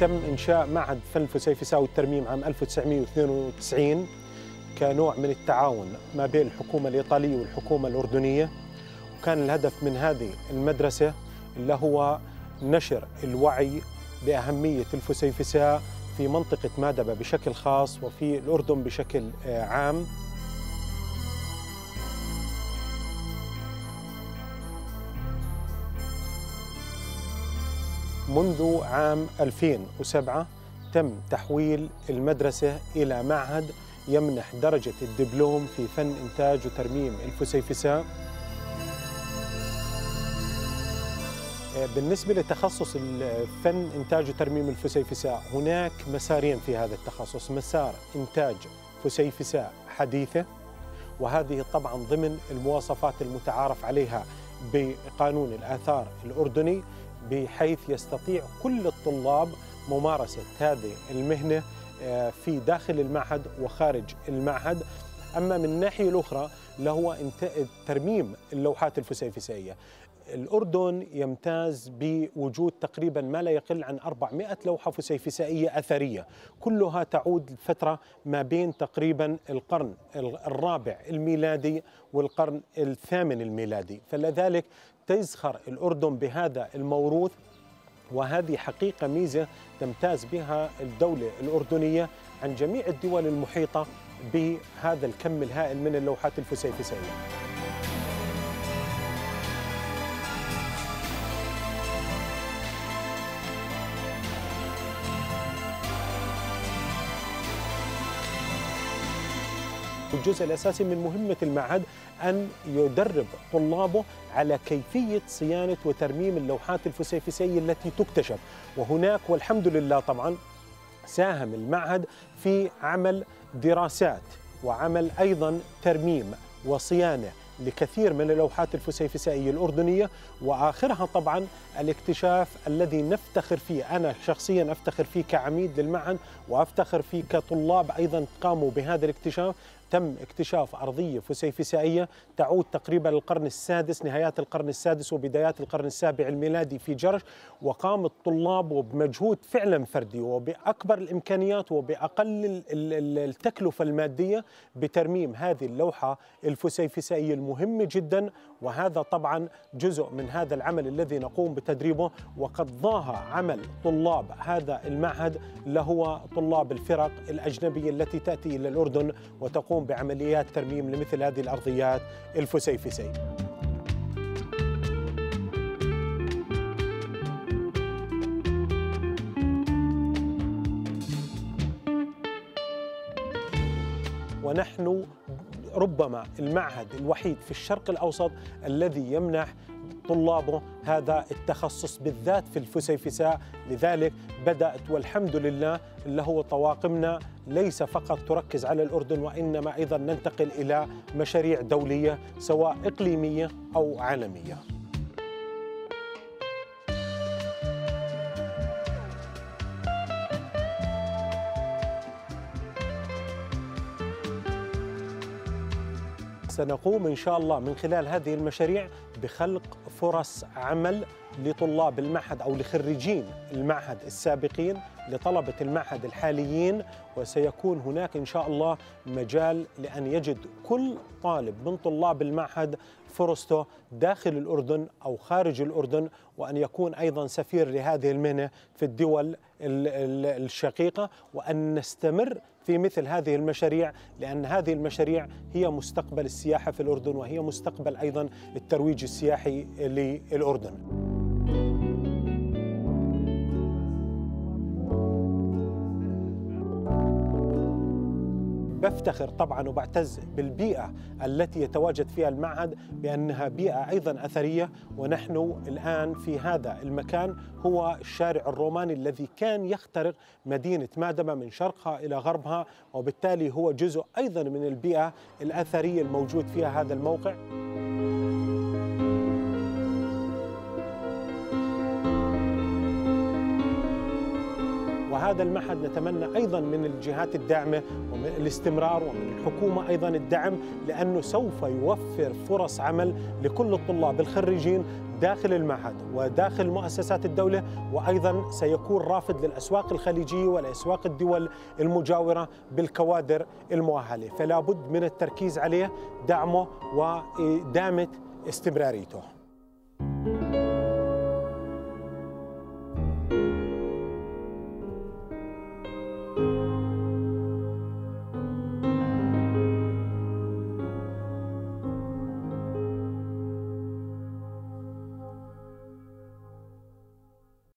تم إنشاء معهد فن الفسيفساء والترميم عام 1992 كنوع من التعاون ما بين الحكومة الإيطالية والحكومة الأردنية. وكان الهدف من هذه المدرسة اللي هو نشر الوعي بأهمية الفسيفساء في منطقة مادبة بشكل خاص وفي الأردن بشكل عام. منذ عام 2007 تم تحويل المدرسة إلى معهد يمنح درجة الدبلوم في فن إنتاج وترميم الفسيفساء. بالنسبة لتخصص الفن إنتاج وترميم الفسيفساء هناك مسارين في هذا التخصص. مسار إنتاج فسيفساء حديثة وهذه طبعا ضمن المواصفات المتعارف عليها بقانون الآثار الأردني. بحيث يستطيع كل الطلاب ممارسة هذه المهنة في داخل المعهد وخارج المعهد. أما من الناحية الأخرى لهو ترميم اللوحات الفسيفسائية الأردن يمتاز بوجود تقريبا ما لا يقل عن 400 لوحة فسيفسائية أثرية. كلها تعود لفترة ما بين تقريبا القرن الرابع الميلادي والقرن الثامن الميلادي. فلذلك تزخر الأردن بهذا الموروث وهذه حقيقة ميزة تمتاز بها الدولة الأردنية عن جميع الدول المحيطة بهذا الكم الهائل من اللوحات الفسيفسائية. الجزء الأساسي من مهمة المعهد أن يدرب طلابه على كيفية صيانة وترميم اللوحات الفسيفسائية التي تكتشف. وهناك والحمد لله طبعا ساهم المعهد في عمل دراسات وعمل أيضا ترميم وصيانة لكثير من اللوحات الفسيفسائية الأردنية. وآخرها طبعا الاكتشاف الذي نفتخر فيه أنا شخصيا أفتخر فيه كعميد للمعهد وأفتخر فيه كطلاب أيضا قاموا بهذا الاكتشاف تم اكتشاف أرضية فسيفسائية تعود تقريبا للقرن السادس نهايات القرن السادس وبدايات القرن السابع الميلادي في جرش. وقام الطلاب وبمجهود فعلا فردي وبأكبر الإمكانيات وبأقل التكلفة المادية بترميم هذه اللوحة الفسيفسائية المهمة جدا. وهذا طبعا جزء من هذا العمل الذي نقوم بتدريبه. وقد ضاها عمل طلاب هذا المعهد لهو طلاب الفرق الأجنبية التي تأتي إلى الأردن وتقوم بعمليات ترميم لمثل هذه الأرضيات الفسيفسية ونحن ربما المعهد الوحيد في الشرق الأوسط الذي يمنح طلابه هذا التخصص بالذات في الفسيفساء لذلك بدأت والحمد لله اللي هو طواقمنا ليس فقط تركز على الأردن وإنما أيضا ننتقل إلى مشاريع دولية سواء إقليمية أو عالمية. سنقوم إن شاء الله من خلال هذه المشاريع بخلق فرص عمل لطلاب المعهد أو لخريجين المعهد السابقين لطلبة المعهد الحاليين وسيكون هناك إن شاء الله مجال لأن يجد كل طالب من طلاب المعهد فرصته داخل الأردن أو خارج الأردن وأن يكون أيضا سفير لهذه المهنة في الدول الشقيقة وأن نستمر في مثل هذه المشاريع لأن هذه المشاريع هي مستقبل السياحة في الأردن وهي مستقبل أيضا الترويج السياحي للأردن. بفتخر طبعا وبعتز بالبيئة التي يتواجد فيها المعهد بأنها بيئة أيضا أثرية ونحن الآن في هذا المكان هو الشارع الروماني الذي كان يخترق مدينة مادبة من شرقها إلى غربها وبالتالي هو جزء أيضا من البيئة الأثرية الموجود فيها هذا الموقع. وهذا المعهد نتمنى أيضا من الجهات الداعمة ومن الاستمرار ومن الحكومة أيضا الدعم لأنه سوف يوفر فرص عمل لكل الطلاب الخريجين داخل المعهد وداخل مؤسسات الدولة وأيضا سيكون رافد للأسواق الخليجية والأسواق الدول المجاورة بالكوادر المؤهلة. فلا بد من التركيز عليه دعمه وإدامة استمراريته.